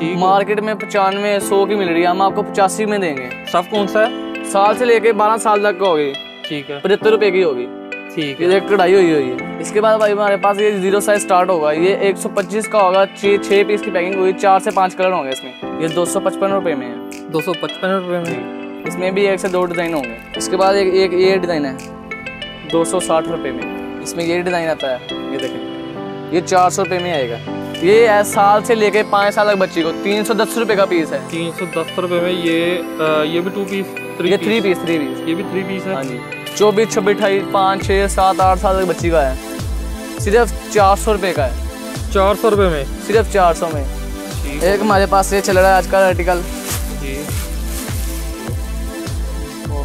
ठीक मार्केट में पचानवे सौ की मिल रही है। हम आपको पचासी में देंगे। सब कौन सा है? साल से लेके बारह साल तक का होगी। ठीक है। पचहत्तर रुपए की होगी। ठीक है। कढ़ाई हुई हुई है। इसके बाद भाई हमारे पास ये ज़ीरो साइज़ स्टार्ट होगा। ये 125 का होगा। छः छः पीस की पैकिंग हुई। चार से पाँच कलर होंगे इसमें। ये दो सौ पचपन रुपये में है। दो सौ पचपन रुपये में? इसमें भी एक से दो डिज़ाइन होंगे। इसके बाद एक एक ये डिज़ाइन है। दो सौ साठ रुपये में। इसमें ये डिज़ाइन आता है। ये देखें। ये चार सौ रुपये में आएगा। ये है साल से लेके पाँच साल तक बच्ची को तीन सौ दस रुपये का पीस है। तीन सौ दस रुपये में ये ये भी टू पीस थ्री ये थ्री पीस थ्री पीस ये भी थ्री पीस है? हाँ जी। चौबीस छब्बीस अठाईस पाँच छः सात आठ साल तक बच्ची का है। सिर्फ़ चार सौ रुपये का है। चार सौ रुपये में? सिर्फ़ चार सौ में। एक हमारे पास ये चल रहा है आजकल आर्टिकल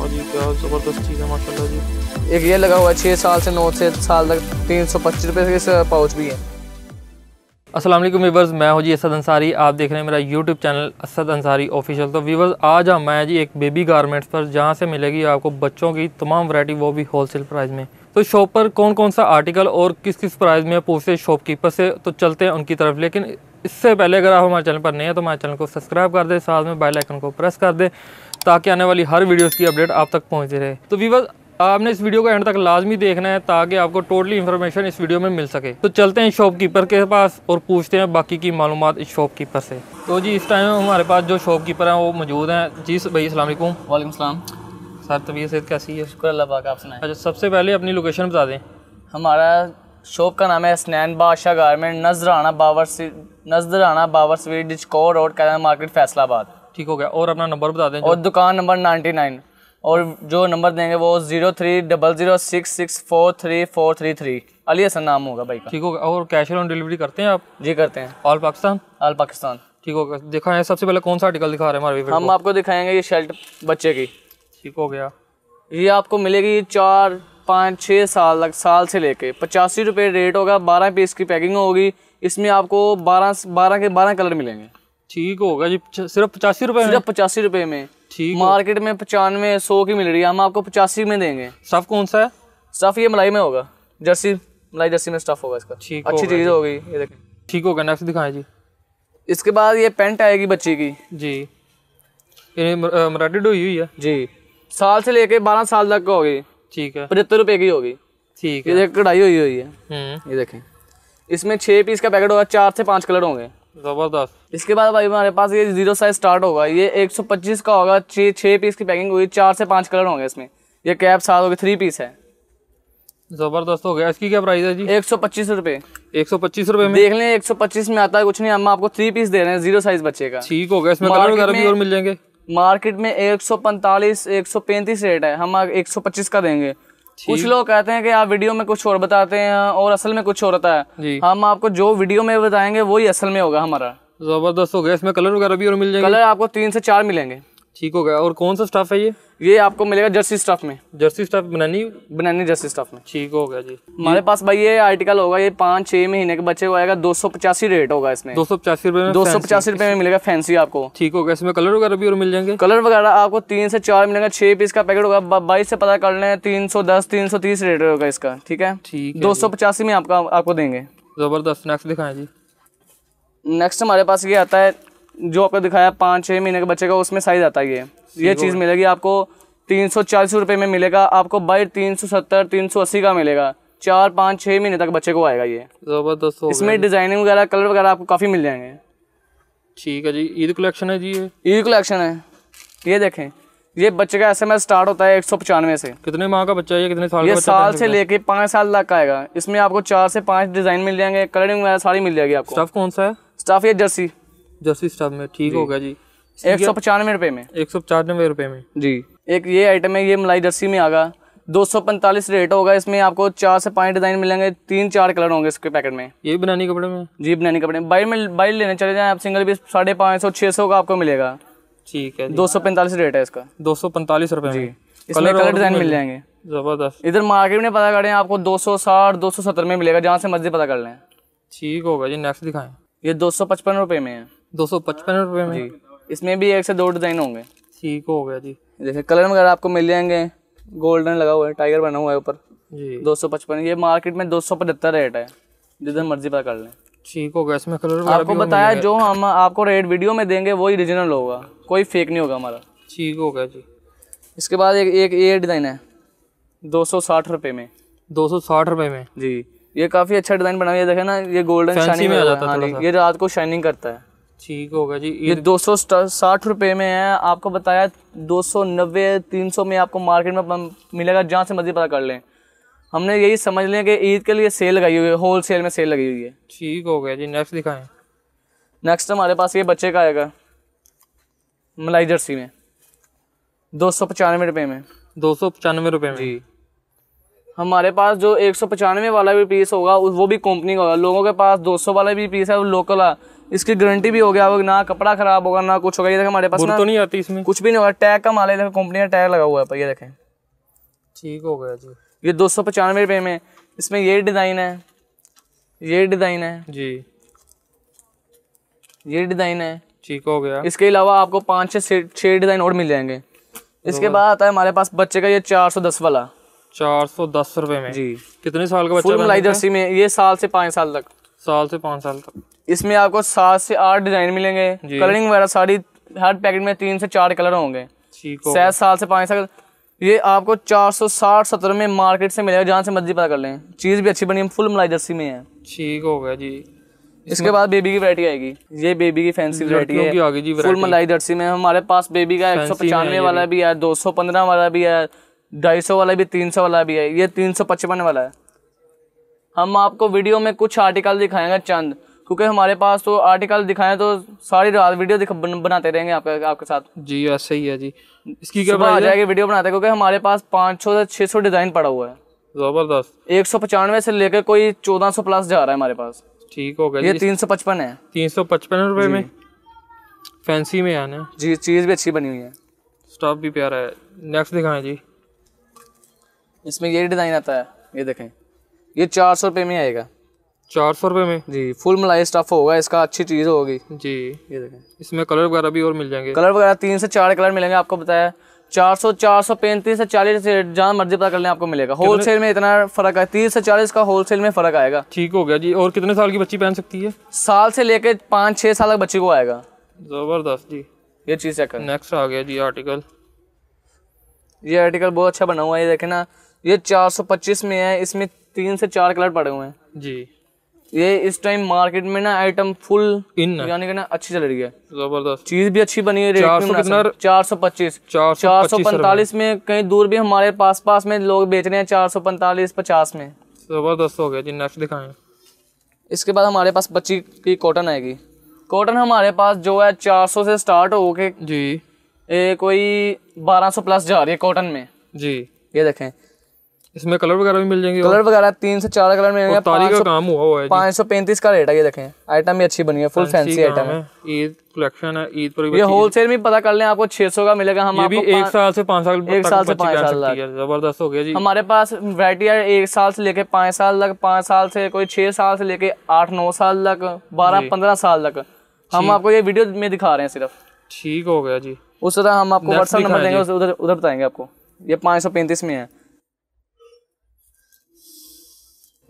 जी क्या ज़बरदस्त चीज़ है माशाल्लाह जी। एक ये लगा हुआ है छः साल से नौ से साल तक तीन सौ पच्चीस रुपये के पाउच भी है। वालेकुम वीवर्स मैं हूँ जी असद अंसारी। आप देख रहे हैं मेरा YouTube channel Asad Ansari official तो वीवर्स आज हम हैं जी एक बेबी गारमेंट्स पर, जहाँ से मिलेगी आपको बच्चों की तमाम वैरायटी वो भी होलसेल प्राइस में। तो शॉप पर कौन कौन सा आर्टिकल और किस किस प्राइस में पूछते शॉपकीपर से तो चलते हैं उनकी तरफ़। लेकिन इससे पहले अगर आप हमारे चैनल पर नए हैं तो हमारे चैनल को सब्सक्राइब कर दें, साथ में बेल आइकन को प्रेस कर दें, ताकि आने वाली हर वीडियोस की अपडेट आप तक पहुँचती रहे। तो वीवर्स आपने इस वीडियो को एंड तक लाजमी देखना है ताकि आपको टोटली इन्फॉर्मेशन इस वीडियो में मिल सके। तो चलते हैं शॉपकीपर के पास और पूछते हैं बाकी की मालूम इस शॉपकीपर से। तो जी इस टाइम हमारे पास जो शॉपकीपर हैं वो मौजूद हैं। जी भाई वालेकुम। वालेकुम सलाम। सर तबीयत सेहत कैसी है? शुक्र अल्लाह पाक आप सुनाएँ। अच्छा सबसे पहले अपनी लोकेशन बता दें। हमारा शॉप का नाम है स्नैन बादशाह गारमेंट नजराना बावर नजराना बावर sweet डिचकोर road canal market Faisalabad. ठीक हो गया। और अपना नंबर बता दें और दुकान नंबर 99 और जो नंबर देंगे वो zero three double zero six six four three four three three. Ali Hasan नाम होगा भाई का। ठीक होगा और कैश ऑन डिलीवरी करते हैं आप? जी करते हैं। ऑल पाकिस्तान? आल पाकिस्तान। ठीक हो गया। दिखा है सबसे पहले कौन सा आर्टिकल दिखा रहे हैं हमारे हम आपको दिखाएँगे ये शर्ट बच्चे की। ठीक हो गया। ये आपको मिलेगी चार पाँच छः साल तक साल से लेके। पचासी रुपये रेट होगा बारह पीस की पैकिंग होगी। इसमें आपको बारह बारह के बारह कलर मिलेंगे। ठीक होगा जी। सिर्फ़ पचासी रुपये सिर्फ़ पचासी रुपये में। ठीक मार्केट में पचानवे सौ की मिल रही है हम आपको पचासी में देंगे। स्टफ़ कौन सा है? स्टफ़ ये मलाई में होगा। जर्सी मलाई जर्सी में स्टफ़ होगा इसका। ठीक अच्छी चीज़ होगी ये देखें। ठीक हो गया नेक्स्ट दिखाएँ जी। इसके बाद ये पेंट आएगी बच्ची की। जी। ये मराठी हुई हुई है? जी। साल से लेके बारह साल तक होगी। ठीक है। पचहत्तर रुपये की होगी। ठीक है। कढ़ाई हुई हुई है। हम्म। ये देखें। इसमें छः पीस का पैकेट होगा चार से पाँच कलर होंगे। ज़बरदस्त। इसके बाद भाई हमारे पास ये ज़ीरो साइज़ स्टार्ट होगा। ये 125 का होगा छः छः पीस की पैकिंग हुई चार से पाँच कलर होंगे इसमें। ये कैप सात होगी थ्री पीस है। ज़बरदस्त हो गया। इसकी क्या प्राइस है जी? एक सौ पच्चीस रुपये एक सौ पच्चीस रुपये में? देख लें एक सौ पच्चीस में आता है कुछ नहीं हम आपको थ्री पीस दे रहे हैं ज़ीरो साइज़ बच्चे का। ठीक हो गया इसमें कलर वगैरह भी और मिल जाएँगे। मार्केट में एक सौ पैंतालीस एक सौ पैंतीस रेट है। हम एक सौ पच्चीस का देंगे। कुछ लोग कहते हैं कि आप वीडियो में कुछ और बताते हैं और असल में कुछ और होता है। हम आपको जो वीडियो में बताएँगे वही असल में होगा हमारा। ज़बरदस्त हो गया इसमें कलर वगैरह भी और मिल जाएगा। कलर आपको तीन से चार मिलेंगे। ठीक हो गया। और कौन सा स्टफ़ है ये? ये आपको मिलेगा जर्सी स्टफ़ में। जर्सी स्टफ़ बनानी? बनानी जर्सी स्टफ़ में। ठीक हो गया जी। हमारे पास भाई ये आर्टिकल होगा ये पाँच छः महीने के बच्चे को आएगा। दो सौ पचासी रेट होगा इसमें। दो सौ पचासी रुपये में दो सौ। पचासी रुपये में मिलेगा फैंसी आपको। ठीक हो गया। इसमें कलर वगैरह भी और मिल जाएँगे? कलर वगैरह आपको तीन से चार मिलेगा छः पीस का पैकेट होगा। बाईस से पता कर लें तीन सौ दस तीन सौ तीस रेट होगा इसका। ठीक है? ठीक दो सौ पचासी में आपका आपको देंगे। ज़बरदस्त। नेक्स्ट दिखाएँ जी। नेक्स्ट हमारे पास ये आता है जो आपको दिखाया पाँच छः महीने के बच्चे का उसमें साइज़ आता है ये। ये चीज़ मिलेगी आपको तीन सौ चालीस रुपये में मिलेगा आपको बाई तीन सौ सत्तर तीन सौ अस्सी का मिलेगा। चार पाँच छः महीने तक बच्चे को आएगा ये। ज़बरदस्त इसमें डिज़ाइनिंग वगैरह कलर वगैरह आपको काफ़ी मिल जाएँगे। ठीक है जी ईद कलेक्शन है जी ये? ईद कलेक्शन है। ये देखें ये बच्चे का एस एम एस स्टार्ट होता है एक सौ पचानवे से। कितने माह का बच्चा है ये? कितने साल का ये साल से लेके पाँच साल तक का आएगा। इसमें आपको चार से पाँच डिज़ाइन मिल जाएँगे कलरिंग वगैरह सारी मिल जाएगी आपको। स्टफ़ कौन सा है? स्टाफ ये जर्सी। जर्सी स्टफ़ में ठीक हो गया जी। एक सौ पचानवे रुपये में। एक सौ पचानवे रुपये में। जी। एक ये आइटम है ये मलाई जर्सी में आगा। दो सौ पैंतालीस रेट होगा इसमें आपको चार से पाँच डिज़ाइन मिलेंगे तीन चार कलर होंगे इसके पैकेट में। ये बनानी कपड़े में? जी बनानी कपड़े बाइल में बाइल लेने चले जाएँ आप सिंगल पीस साढ़े पाँच सौ छः सौ का आपको मिलेगा। ठीक है दो सौ पैंतालीस रेट है इसका। दो सौ पैंतालीस रुपये में। इसमें कलर डिज़ाइन मिल जाएँगे। ज़बरदस्त। इधर मार्केट में पता करें आपको दो सौ साठ दो सौ सत्तर में मिलेगा जहाँ से मर्ज़ी पता कर लें। ठीक होगा जी नेक्स्ट दिखाएँ। ये दो सौ पचपन रुपये में है। दो सौ पचपन रुपये में। इसमें भी एक से दो डिज़ाइन होंगे। ठीक हो गया जी। देखिए कलर वगैरह आपको मिल जाएँगे। गोल्डन लगा हुआ है टाइगर बना हुआ है ऊपर। जी। दो सौ पचपन ये मार्केट में दो सौ पचहत्तर रेट है। जिधर मर्ज़ी पता कर लें। ठीक हो गया इसमें कलर आपको बताया जो हम आपको रेट वीडियो में देंगे वही ओरिजिनल होगा। कोई फेक नहीं होगा हमारा। ठीक हो गया जी। इसके बाद एक एक ये डिज़ाइन है। दो सौ साठ रुपये में। दो सौ साठ रुपये में। जी। ये काफ़ी अच्छा डिज़ाइन बना हुआ है। देखे ना ये गोल्डन शाइनिंग में आ जाता है हाँ ये रात को शाइनिंग करता है। ठीक होगा जी। ये दो सौ साठ रुपये में है आपको बताया दो सौ नब्बे तीन सौ में आपको मार्केट में मिलेगा जहाँ से मर्ज़ी पता कर लें। हमने यही समझ लिया कि ईद के लिए सेल लगाई हुई है होल सेल में सेल लगी हुई है। ठीक हो गया जी नेक्स्ट दिखाएँ। नेक्स्ट हमारे पास ये बच्चे का आएगा मलाई जर्सी में। दो सौ पचानवे रुपये में। दो सौ पचानवे रुपये में। जी। हमारे पास जो एक सौ पचानवे वाला भी पीस होगा वो भी कंपनी का होगा। लोगों के पास दो सौ वाला भी पीस है वो लोकल है इसकी गारंटी भी हो गया होगा ना कपड़ा खराब होगा ना कुछ होगा। ये देखें हमारे पास ना तो नहीं आती इसमें? कुछ भी नहीं होगा। टैग का माल है देखो कंपनी का टैग लगा हुआ है पर ये देखें। ठीक हो गया जी। ये दो सौ पचानवे रुपये में। इसमें ये डिज़ाइन है। ये डिज़ाइन है। जी। ये डिज़ाइन है। ठीक हो गया। इसके अलावा आपको पाँच छः से- छः डिज़ाइन और मिल जाएँगे। इसके बाद आता है हमारे पास बच्चे का ये चार सौ दस वाला। चार सौ दस रुपये में? जी। कितने साल का बच्चा फुल मलाई जर्सी में ये साल से पाँच साल तक। साल से पाँच साल तक। इसमें आपको सात से आठ डिज़ाइन मिलेंगे। कलरिंग वगैरह सारी हर पैकेट में तीन से चार कलर होंगे। शायद साल से पाँच साल ये आपको चार सौ साठ सत्तर में मार्केट से मिलेगा जहाँ से मर्ज़ी पता कर लें। चीज़ भी अच्छी बनी है फुल मलाई जर्सी में है। ठीक हो गया जी। इसके बाद बेबी की वैरायटी आएगी। ये बेबी की फैंसी वैरायटी है। जी फुल मलाई जर्सी में। हमारे पास बेबी का एक सौ पचानवे वाला भी। है दो सौ पंद्रह वाला भी है ढाई सौ वाला भी तीन सौ वाला भी है। ये तीन सौ पचपन वाला है। हम आपको वीडियो में कुछ आर्टिकल दिखाएँगे चंद। क्योंकि हमारे पास तो आर्टिकल दिखाएँ तो सारी रात वीडियो बन, बनाते रहेंगे आपके आपके साथ। जी ऐसे ही है जी। इसकी क्या आ जाएगी वीडियो बनाते हैं क्योंकि हमारे पास पाँच सौ से छः सौ डिज़ाइन पड़ा हुआ है। ज़बरदस्त। एक सौ पचानवे से लेकर कोई चौदह सौ प्लस जा रहा है हमारे पास। ठीक हो गया ये तीन सौ पचपन है। तीन सौ पचपन रुपये में? फैंसी में है ना? जी चीज़ भी अच्छी बनी हुई है। स्टॉप भी प्यारा है। नेक्स्ट दिखाएँ जी। इसमें ये डिज़ाइन आता है। ये देखें। ये चार सौ रुपये में आएगा। चार सौ रुपये में? जी फुल मलाई स्टफ़ होगा इसका अच्छी चीज़ होगी। जी। ये देखें। इसमें कलर वगैरह भी और मिल जाएँगे। कलर वगैरह तीन से चार कलर मिलेंगे आपको बताया। चार सौ चार सौ पैंतीस से चालीस जहाँ मर्ज़ी पता कर लें आपको मिलेगा। होलसेल में इतना फ़र्क है तीस से चालीस का होलसेल में फ़र्क आएगा। ठीक हो गया जी। और कितने साल की बच्ची पहन सकती है? साल से लेके पाँच छः साल तक बच्चे को आएगा। ज़बरदस्त जी। ये चीज़ चेक नेक्स्ट आ गया जी आर्टिकल ये आर्टिकल बहुत अच्छा बना हुआ है ये देखें ना। ये चार सौ पच्चीस में है इसमें तीन से चार कलर पड़े हुए हैं। जी। ये इस टाइम मार्केट में ना आइटम फुल इन यानी कि ना अच्छी चल रही है। ज़बरदस्त। चीज़ भी अच्छी बनी है रेट 400 भी कितना? चार सौ पच्चीस। चार सौ पैंतालीस में कहीं दूर भी हमारे पास पास में लोग बेच रहे हैं चार सौ पैंतालीस पचास में। ज़बरदस्त हो गया जी नेक्स्ट दिखाएँ। इसके बाद हमारे पास बच्ची की कॉटन आएगी। कॉटन हमारे पास जो है चार सौ से स्टार्ट होके जी। ए, कोई बारह सौ प्लस जा रही है कॉटन में। जी। ये देखें इसमें कलर वगैरह भी मिल जाएँगे कलर वगैरह तीन से चार कलर मिलेंगे तारी का काम हुआ हुआ है पाँच सौ पैंतीस का रेट है ये देखें। आइटम भी अच्छी बनी है फुल फैंसी आइटम है। ईद कलेक्शन है ईद पर ये होलसेल में पता कर लें आपको छह सौ का मिलेगा हम ये भी एक साल से पाँच साल एक साल से पाँच साल है ज़बरदस्त हो गया जी। हमारे पास वैरायटी है एक साल से लेके पाँच साल तक पाँच साल से कोई छः साल से लेके आठ नौ साल तक बारह पंद्रह साल तक। हम आपको ये वीडियो में दिखा रहे हैं सिर्फ़। ठीक हो गया जी। उस तरह हम आपको Next व्हाट्सअप नंबर देंगे उधर उधर बताएँगे आपको। ये पाँच सौ पैंतीस में है।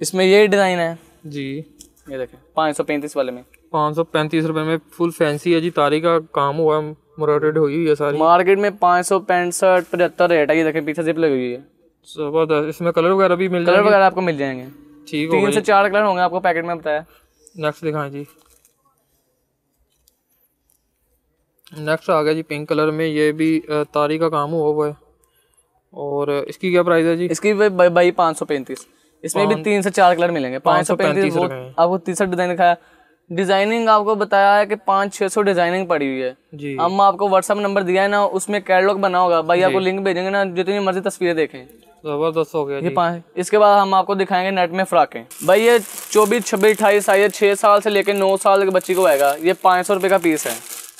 इसमें ये डिज़ाइन है। जी। ये देखें पाँच सौ पैंतीस वाले में। पाँच सौ पैंतीस रुपये में फुल फैंसी है जी तारी का काम हुआ है मुराटेड हुई हुई है सारी। मार्केट में पाँच सौ पैंसठ पचहत्तर रेट है ये देखें पीछे जिप लगी हुई है। ज़बरदस्त इसमें कलर वगैरह भी मिल कलर वगैरह आपको मिल जाएँगे। ठीक हो तीन से चार कलर होंगे आपको पैकेट में बताया। नेक्स्ट दिखाएँ जी। नेक्स्ट आ गया जी पिंक कलर में ये भी तारी का काम हुआ हुआ है। और इसकी क्या प्राइस है जी? इसकी भी बाई- बाई पाँच सौ पैंतीस। इसमें भी तीन से चार कलर मिलेंगे पाँच सौ पैंतीस 535 वो रुपए। में। आपको तीसरा डिज़ाइन दिखाया। डिज़ाइनिंग आपको बताया है कि पाँच छः सौ डिज़ाइनिंग पड़ी हुई है। जी। हम आपको व्हाट्सअप नंबर दिया है ना उसमें कैटलॉग बना होगा। भाई आपको लिंक भेजेंगे ना जितनी मर्ज़ी तस्वीरें देखें। ज़बरदस्त हो गया ये पाँच इसके बाद हम आपको दिखाएँगे नेट में फ्राकें। भाई ये चौबीस छब्बीस अट्ठाईस साइज़ छः साल से लेकर नौ साल के बच्ची को आएगा। ये पाँच सौ रुपये का पीस है।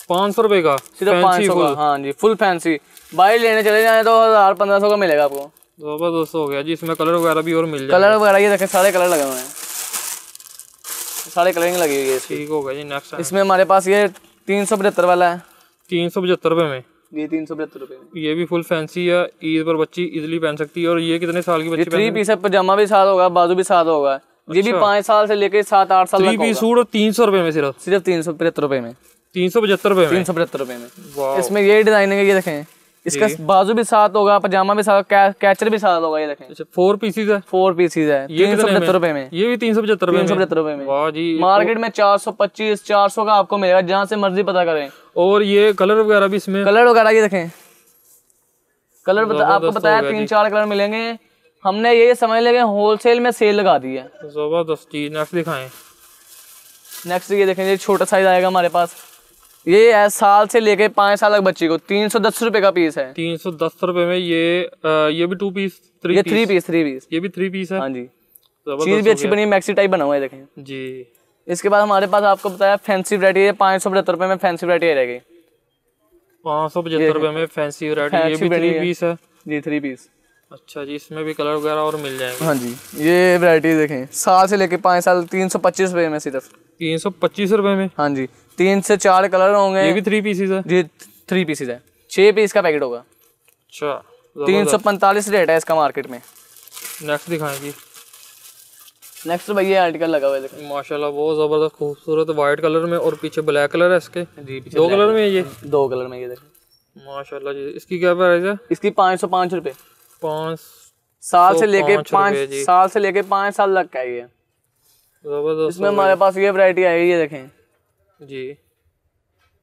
पाँच सौ रुपये का? सिर्फ़ पाँच सौ का हाँ जी फुल फैंसी भाई लेने चले जाए तो हज़ार पंद्रह सौ का मिलेगा आपको। ज़बरदस्त हो गया जी इसमें कलर वगैरह भी और मिल जाए कलर वगैरह ये देखें सारे कलर लगे हुए हैं। सारे कलरिंग लगी हुई है ठीक हो गया जी नेक्स्ट इसमें हमारे पास ये तीन सौ पचहत्तर वाला है। तीन सौ पचहत्तर रुपये में। ये तीन सौ पचहत्तर रुपये ये भी फुल फैंसी है ईद पर बच्ची इजीली पहन सकती है और ये कितने साल की बच्ची थ्री पीस है पजामा भी साथ होगा बाजू भी साथ होगा। ये भी पाँच साल से लेके सात आठ साल थ्री पीस सूट तीन सौ रुपए में सिर्फ़? सिर्फ़ तीन सौ पचहत्तर रुपए में। तीन सौ पचहत्तर रुपए में? तीन सौ पचहत्तर रुपए में। इसमें ये डिज़ाइनिंग है ये देखें। इसका बाजू भी साथ होगा पजामा भी साथ कैचर भी साथ होगा ये देखें। अच्छा फोर पीसीज है? फोर पीसीज है। ये तीन सौ पचहत्तर रुपए में। ये भी तीन सौ पचहत्तर तीन सौ पचहत्तर रुपए में। वाह जी मार्केट में चार सौ पच्चीस चार सौ का आपको मिलेगा जहाँ से मर्ज़ी पता करें। और ये कलर वगैरह भी इसमें? कलर वगैरह ये देखें। कलर बता, आपको बताया तीन चार कलर मिलेंगे। हमने ये समझ लेंगे होलसेल में सेल लगा दी है। ज़बरदस्त चीज़ नेक्स्ट दिखाएँ। नेक्स्ट ये देखें ये छोटा साइज़ आएगा हमारे पास। ये है साल से लेके पाँच साल तक बच्ची को। तीन सौ दस रुपए का पीस है। तीन सौ दस रुपए में ये अ, ये भी टू पीस थ्री ये थ्री पीस थ्री पीस ये भी थ्री पीस है? हाँ जी। चीज़ भी अच्छी बनी मैक्सी टाइप बना हुआ है देखें। जी। इसके बाद हमारे पास आपको बताया फैंसी वरायटी है पाँच सौ पचहत्तर रुपए में फैंसी वरायटी रहेगी पाँच सौ पचहत्तर रुपए में फैंसी वैरायटी ये भी थ्री पीस है। जी थ्री पीस अच्छा जी इसमें भी कलर वगैरह और मिल जाएँगे। हाँ जी ये वैरायटी देखें साल से लेके पाँच साल तीन सौ पच्चीस रुपए में सिर्फ़। तीन सौ पच्चीस रुपए में। हाँ जी तीन से चार कलर होंगे। ये भी थ्री पीसीज है। जी थ्री पीसेज है। छः पीस का पैकेट होगा। अच्छा तीन सौ पैंतालीस रेट है इसका मार्केट में। नेक्स्ट दिखाएँ जी नेक्स्ट भैया आर्टिकल लगा हुआ है माशाल्लाह बहुत ज़बरदस्त खूबसूरत वाइट कलर में और पीछे ब्लैक कलर है इसके। जी पीछे दो कलर में ये। दो कलर में ये देखें। माशाल्लाह जी इसकी क्या प्राइस है? इसकी पाँच सौ पाँच रुपये पाँच साल से लेके पाँच। साल से लेके पाँच साल तक का है ये। इसमें हमारे पास ये वैरायटी आएगी ये देखें। जी।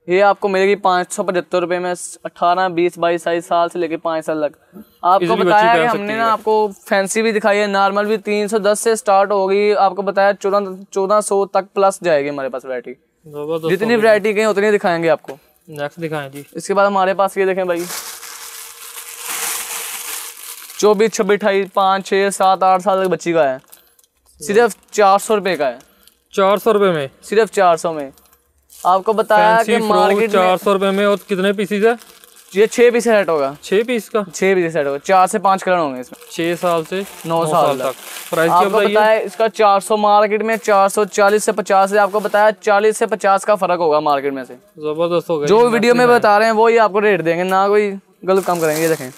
ये आपको मिलेगी पाँच सौ पचहत्तर रुपये में अठारह बीस बाईस साइज़ साल से लेके पाँच साल तक। आपको बताया कि हमने ना आपको फैंसी भी दिखाई है नॉर्मल भी तीन सौ दस से स्टार्ट होगी। आपको बताया चौदह चौदह सौ तक प्लस जाएगी हमारे पास वैरायटी जितनी वैरायटी कहीं उतनी दिखाएँगे आपको। नेक्स्ट दिखाएँ जी। इसके बाद हमारे पास ये देखें भाई। चौबीस छब्बीस अठाईस पाँच छः सात आठ साल तक बच्ची का है। सिर्फ़ चार सौ रुपये का है। चार सौ रुपए में? सिर्फ़ चार सौ में। आपको बताया कि मार्केट चार सौ रुपए में और कितने पीसीज है? ये छः पीस सेट होगा। छह पीस का? छः पीस सेट होगा। चार से पाँच कलर होंगे इसमें। छह साल से नौ साल तक। प्राइस आपको बताया इसका 400 मार्केट में 440 से 50 से आपको बताया 40 से 50 का फ़र्क होगा मार्केट में से। ज़बरदस्त होगा जो वीडियो में बता रहे हैं वो ही आपको रेट देंगे ना कोई गलत काम करेंगे। ये देखें।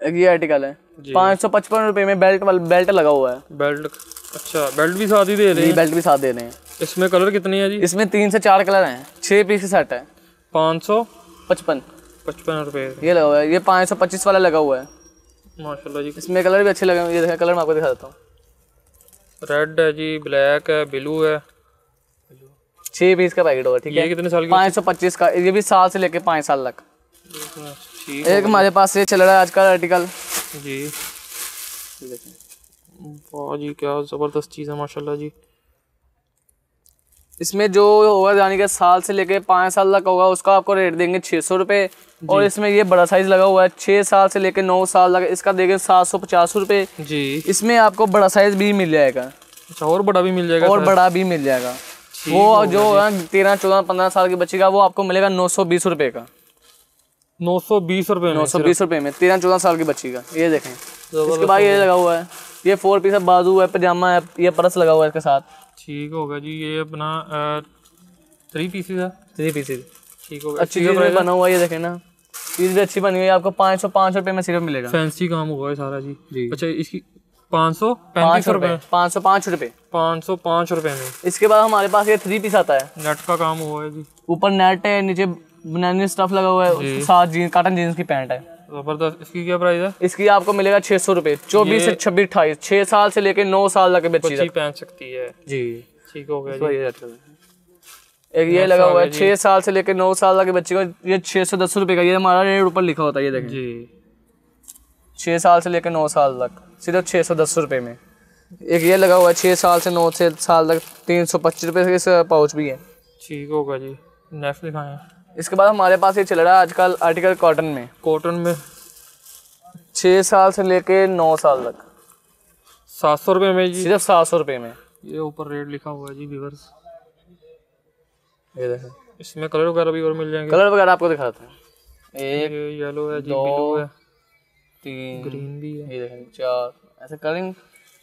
ये आर्टिकल है। पाँच सौ पचपन रुपये में बेल्ट बेल्ट लगा हुआ है। बेल्ट अच्छा बेल्ट भी साथ ही दे रहे हैं? बेल्ट भी साथ दे रहे हैं। इसमें कलर कितने हैं जी? इसमें तीन से चार कलर हैं। छः पीस सेट है। पाँच सौ पचपन। पचपन। रुपए। ये लगा हुआ है। ये पाँच सौ पच्चीस वाला लगा हुआ है। माशाल्लाह जी। इसमें कलर भी अच्छे लगे हुए हैं। ये देखा कलर मैं आपको दिखा देता हूँ। रेड है जी ब्लैक है ब्लू है। छः पीस का पैकेट होगा ठीक है? कितने साल पाँच सौ पच्चीस का ये भी साल से लेके पाँच साल तक। एक हमारे पास ये चल रहा है आज आजकल आर्टिकल जी। वाह जी क्या ज़बरदस्त चीज़ है माशाल्लाह जी। इसमें जो होगा यानी कि साल से लेके पाँच साल तक होगा उसका आपको रेट देंगे छः सौ रुपये और इसमें ये बड़ा साइज़ लगा हुआ है छः साल से लेके नौ साल तक इसका देंगे सात सौ पचास रुपये जी। इसमें आपको बड़ा साइज़ भी मिल जाएगा। अच्छा और बड़ा भी मिल जाएगा और बड़ा भी मिल जाएगा। वो जो है तेरह चौदह पंद्रह साल की बच्ची का वो आपको मिलेगा नौ सौ बीस रुपये का। नौ सौ बीस रुपये में नौ सौ बीस रुपये में तेरह चौदह साल की बच्ची का ये देखें। ज़बरदस्त इसके बाद ये लगा हुआ है ये फोर पीस है बाजू है पजामा है ये पर्स लगा हुआ है इसके साथ। ठीक होगा जी ये अपना थ्री पीसेस है। थ्री पीसेज ठीक होगा अच्छी चीज़ बना हुआ ये देखें ना। चीज़ भी अच्छी बनी हुई है आपको पाँच सौ पाँच रुपये में सिर्फ़ मिलेगा। फैंसी काम हुआ है सारा जी। जी। अच्छा इसकी पाँच सौ पैंतीस रुपये पाँच सौ पाँच रुपये पाँच सौ पाँच रुपये में। इसके बाद हमारे पास ये थ्री पीस आता है। नेट का काम हुआ है जी। ऊपर नेट है नीचे बनानी स्टफ़ लगा हुआ है उसके साथ जीन्स कॉटन जीन्स की पैंट है। ज़बरदस्त। इसकी क्या प्राइस है? इसकी आपको मिलेगा छः सौ रुपये चौबीस से छब्बीस अट्ठाईस छः साल से लेके नौ साल तक बच्ची पहन सकती है। जी। ठीक हो गया एक ये लगा हुआ है छः साल से लेके नौ साल तक बच्चे को ये छः सौ दस रुपये का ये हमारा रेट ऊपर लिखा होता है ये देखें। जी। छः साल से लेकर नौ साल तक सिर्फ़ छः सौ दस रुपये में। एक ये लगा हुआ है छह साल से नौ से साल तक तीन सौ पच्चीस रुपये का पाउच भी है। ठीक होगा जी। नेक्स्ट दिखाएँ इसके बाद हमारे पास ये चल रहा है आजकल आर्टिकल कॉटन में। कॉटन में। छः साल से लेके नौ साल तक। सात सौ रुपये में जी। सिर्फ़ सात सौ रुपये में। ये ऊपर रेट लिखा हुआ है जी व्यूवर्स ये देखें। इसमें कलर वगैरह भी और मिल जाएँगे। कलर वगैरह आपको दिखाते हैं। एक येलो है जी ब्लू है। तीन ग्रीन भी है। ये देखें चार। ऐसे कलिंग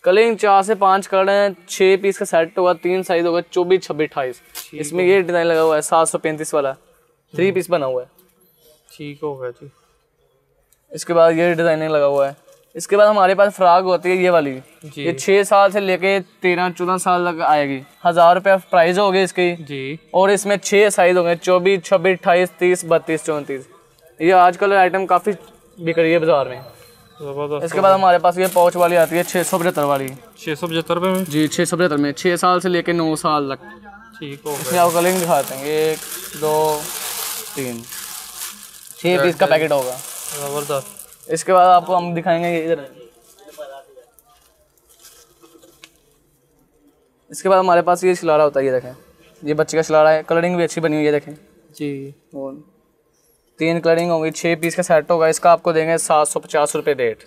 कलिंग चार से पाँच कलर हैं छः पीस का सेट होगा तीन साइज़ होगा चौबीस छब्बीस अट्ठाईस। इसमें ये डिज़ाइन लगा हुआ है सात सौ पैंतीस वाला। थ्री पीस बना हुआ है। ठीक होगा जी। इसके बाद ये डिज़ाइनिंग लगा हुआ है। इसके बाद हमारे पास फ्राक होती है ये वाली। जी। ये छः साल से लेके तेरह चौदह साल तक आएगी। हज़ार रुपये प्राइस होगी इसकी। जी। और इसमें छः साइज़ होंगे चौबीस छब्बीस अट्ठाईस तीस बत्तीस चौंतीस। ये आजकल आइटम काफ़ी बिक रही है बाज़ार में। इसके बाद हमारे पास ये पाउच वाली आती है छः सौ पचहत्तर वाली। छः सौ पचहत्तर में? जी छः सौ पचहत्तर में छः साल से लेके नौ साल तक। ठीक हो इसमें आपको कलरिंग दिखाते हैं एक दो तीन। छः पीस का पैकेट होगा। ज़बरदस्त। इसके बाद आपको हम दिखाएँगे इधर इसके बाद हमारे पास ये शलारा होता है ये देखें। ये बच्चे का शलारा है कलरिंग भी अच्छी बनी हुई है देखें। जी। और तीन कलरिंग होंगी छः पीस का सेट होगा इसका आपको देंगे सात सौ पचास रुपये रेट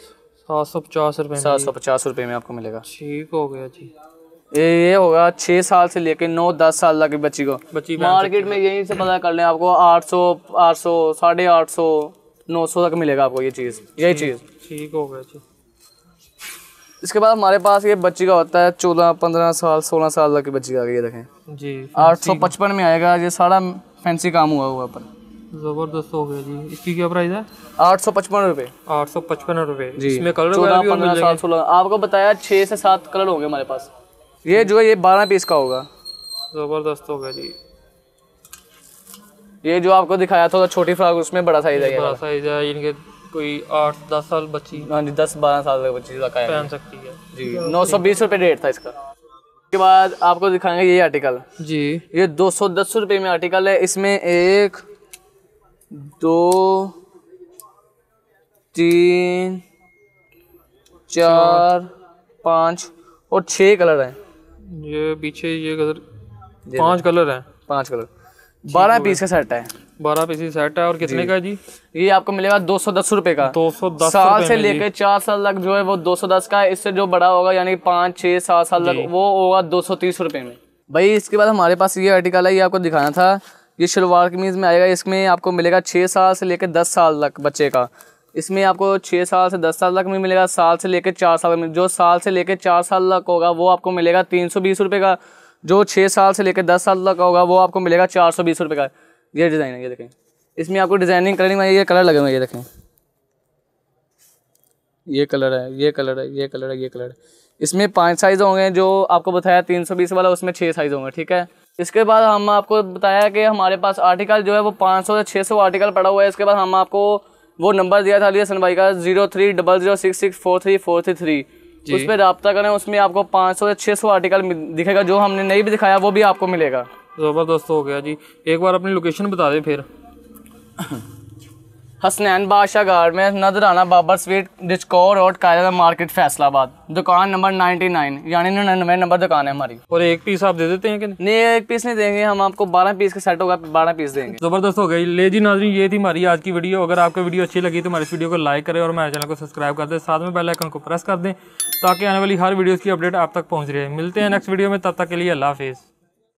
सात सौ पचास रुपये सात सौ पचास रुपये में आपको मिलेगा। ठीक हो गया जी। ये होगा छः साल से लेके नौ दस साल तक की बच्ची को। बच्ची मार्केट में यहीं से पता कर लें आपको आठ सौ आठ सौ साढ़े आठ सौ नौ सौ तक मिलेगा आपको ये चीज़ यही चीज़। ठीक हो गया जी इसके बाद हमारे पास ये बच्ची का होता है चौदह पंद्रह साल सोलह साल तक की बच्ची का ये देखें। जी आठ सौ पचपन में आएगा ये सारा फैंसी काम हुआ हुआ पर। ज़बरदस्त हो गया जी। इसकी क्या प्राइस है? आठ सौ पचपन रुपये आठ सौ पचपन रुपये जी। इसमें कलर चौदह पंद्रह साल सोलह आपको बताया छह से सात कलर होंगे हमारे पास। ये जो है ये बारह पीस का होगा। ज़बरदस्त होगा जी। ये जो आपको दिखाया था छोटी फ्रॉक उसमें बड़ा साइज़ है बड़ा साइज़ है इनके कोई आठ दस साल बच्ची हाँ जी दस बारह साल तक बच्ची तक पहन सकती है। जी नौ सौ बीस रुपये रेट था इसका। उसके बाद आपको दिखाएँगे ये आर्टिकल जी। ये दो सौ दस रुपये में आर्टिकल है। इसमें एक दो तीन चार पाँच और छः कलर हैं। ये पीछे ये कलर पाँच कलर हैं। पाँच कलर। बारह पीस का सेट है। बारह पीसी सेट है और कितने का है जी? ये आपको मिलेगा दो सौ दस रुपये का। दो सौ दस साल से लेकर चार साल तक जो है वो दो सौ दस का है। इससे जो बड़ा होगा यानी पाँच छः सात साल तक वो होगा दो सौ तीस रुपये में। भाई इसके बाद हमारे पास ये आर्टिकल है ये आपको दिखाना था। ये शलवार कमीज में आएगा इसमें आपको मिलेगा छः साल से लेकर दस साल तक बच्चे का। इसमें आपको छः साल से दस साल तक में मिलेगा, साल से लेकर चार साल में। जो साल से लेकर चार साल तक होगा, वो आपको मिलेगा तीन सौ बीस रुपये का। जो छः साल से लेकर दस साल तक होगा, वो आपको मिलेगा चार सौ बीस रुपये का। ये डिज़ाइन है, ये देखें। इसमें आपको डिज़ाइनिंग कलरिंग ये कलर लगे हुए ये देखें। ये कलर है, ये कलर है, ये कलर है, ये कलर है। इसमें पाँच साइज़ होंगे, जो आपको बताया तीन सौ बीस वाला, उसमें छः साइज़ होंगे, ठीक है? इसके बाद हम आपको बताया कि हमारे पास आर्टिकल जो है, वो पाँच सौ से छः सौ आर्टिकल पड़ा हुआ है। इसके बाद हम आपको वो नंबर दिया था अली हसन भाई का zero three double zero six six four three four three three. उस पर रब्ता करें उसमें आपको पाँच सौ या छः सौ आर्टिकल दिखेगा। जो हमने नहीं भी दिखाया वो भी आपको मिलेगा। ज़बरदस्त हो गया जी। एक बार अपनी लोकेशन बता दें फिर। हसनैन बादशाह गारमेंट नजराना बाबर स्वीट डिस्कोर रोड कायदा मार्केट फैसलाबाद दुकान नंबर 99 यानी निन्यानवे नंबर दुकान है हमारी। और एक पीस आप दे देते हैं कि नहीं? नहीं एक पीस नहीं देंगे हम आपको 12 पीस का सेट होगा 12 पीस देंगे। ज़बरदस्त हो गई। ले जी नाजरीन ये थी हमारी आज की वीडियो। अगर आपको वीडियो अच्छी लगी तो हमारे वीडियो को लाइक करें और हमारे चैनल को सब्सक्राइब कर दें। साथ में बेल आइकन को प्रेस कर दें ताकि आने वाली हर वीडियोस की अपडेट आप तक पहुँच रही है। मिलते हैं नेक्स्ट वीडियो में तब तक के लिए अल्लाह हाफिज़।